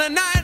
on a night